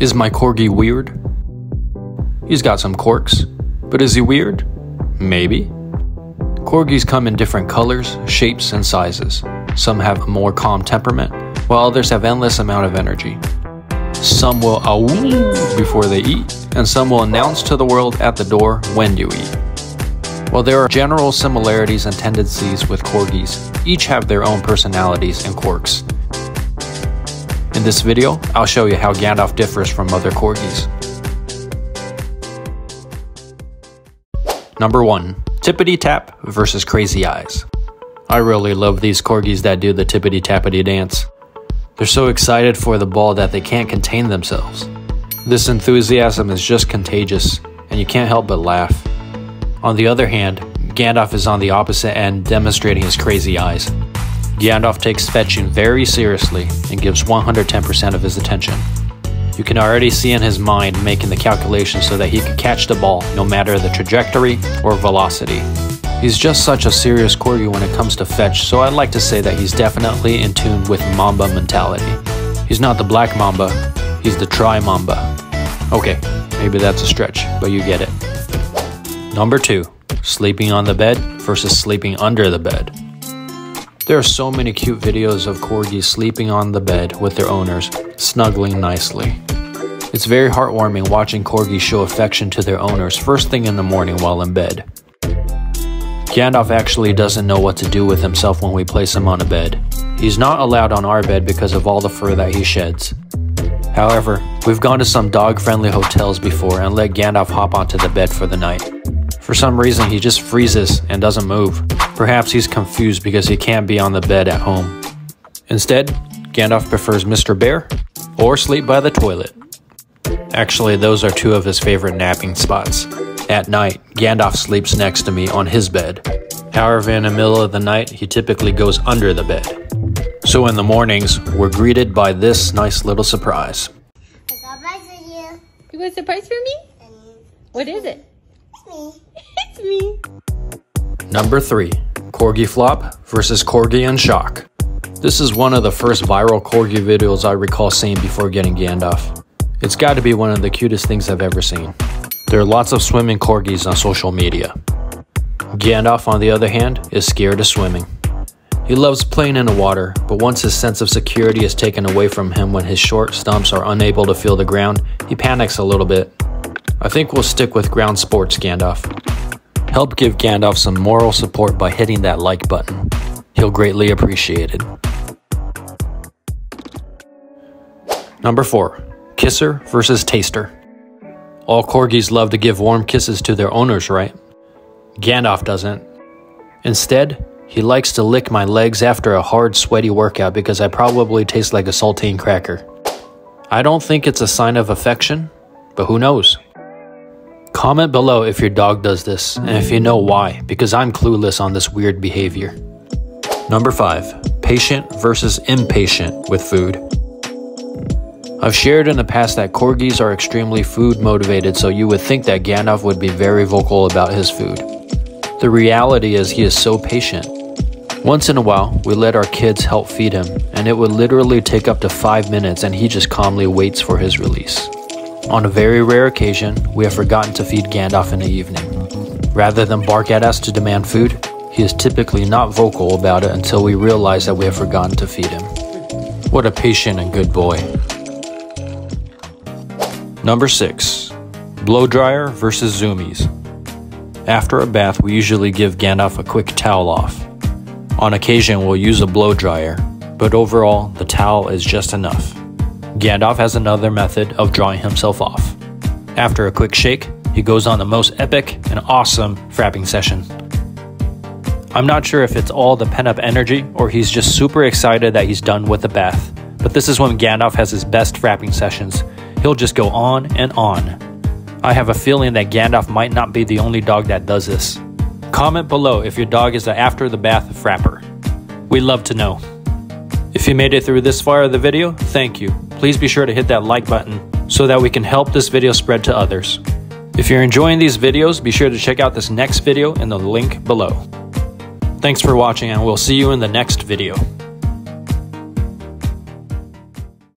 Is my corgi weird? He's got some quirks, but is he weird? Maybe. Corgis come in different colors, shapes, and sizes. Some have a more calm temperament, while others have endless amount of energy. Some will awoo before they eat, and some will announce to the world at the door when you eat. While there are general similarities and tendencies with corgis, each have their own personalities and quirks. In this video, I'll show you how Gandalf differs from other corgis. Number 1. Tippity Tap versus Crazy Eyes. I really love these corgis that do the tippity tappity dance. They're so excited for the ball that they can't contain themselves. This enthusiasm is just contagious, and you can't help but laugh. On the other hand, Gandalf is on the opposite end demonstrating his crazy eyes. Gandalf takes fetching very seriously and gives 110% of his attention. You can already see in his mind making the calculations so that he could catch the ball no matter the trajectory or velocity. He's just such a serious corgi when it comes to fetch, so I'd like to say that he's definitely in tune with Mamba mentality. He's not the black Mamba, he's the tri Mamba. Okay, maybe that's a stretch, but you get it. Number 2. Sleeping on the bed versus sleeping under the bed. There are so many cute videos of corgis sleeping on the bed with their owners, snuggling nicely. It's very heartwarming watching corgis show affection to their owners first thing in the morning while in bed. Gandalf actually doesn't know what to do with himself when we place him on a bed. He's not allowed on our bed because of all the fur that he sheds. However, we've gone to some dog-friendly hotels before and let Gandalf hop onto the bed for the night. For some reason, he just freezes and doesn't move. Perhaps he's confused because he can't be on the bed at home. Instead, Gandalf prefers Mr. Bear or sleep by the toilet. Actually, those are two of his favorite napping spots. At night, Gandalf sleeps next to me on his bed. However, in the middle of the night, he typically goes under the bed. So in the mornings, we're greeted by this nice little surprise. I got a prize for you. You got a surprise for me? What is it? it's me. It's me. Number 3. Corgi Flop versus Corgi and Shock. This is one of the first viral Corgi videos I recall seeing before getting Gandalf. It's got to be one of the cutest things I've ever seen. There are lots of swimming corgis on social media. Gandalf, on the other hand, is scared of swimming. He loves playing in the water, but once his sense of security is taken away from him when his short stumps are unable to feel the ground, he panics a little bit. I think we'll stick with ground sports, Gandalf. Help give Gandalf some moral support by hitting that like button. He'll greatly appreciate it. Number 4. Kisser versus Taster. All corgis love to give warm kisses to their owners, right? Gandalf doesn't. Instead, he likes to lick my legs after a hard, sweaty workout because I probably taste like a saltine cracker. I don't think it's a sign of affection, but who knows? Comment below if your dog does this and if you know why, because I'm clueless on this weird behavior. Number 5. Patient versus impatient with food. I've shared in the past that corgis are extremely food motivated, so you would think that Gandalf would be very vocal about his food. The reality is, he is so patient. Once in a while, we let our kids help feed him, and it would literally take up to 5 minutes, and he just calmly waits for his release. On a very rare occasion, we have forgotten to feed Gandalf in the evening. Rather than bark at us to demand food, he is typically not vocal about it until we realize that we have forgotten to feed him. What a patient and good boy. Number 6. Blow dryer versus zoomies. After a bath, we usually give Gandalf a quick towel off. On occasion, we'll use a blow dryer, but overall, the towel is just enough. Gandalf has another method of drawing himself off. After a quick shake, he goes on the most epic and awesome frapping session. I'm not sure if it's all the pent up energy or he's just super excited that he's done with the bath, but this is when Gandalf has his best frapping sessions. He'll just go on and on. I have a feeling that Gandalf might not be the only dog that does this. Comment below if your dog is an after the bath frapper. We'd love to know. If you made it through this far of the video, thank you. Please be sure to hit that like button so that we can help this video spread to others. If you're enjoying these videos, be sure to check out this next video in the link below. Thanks for watching and we'll see you in the next video.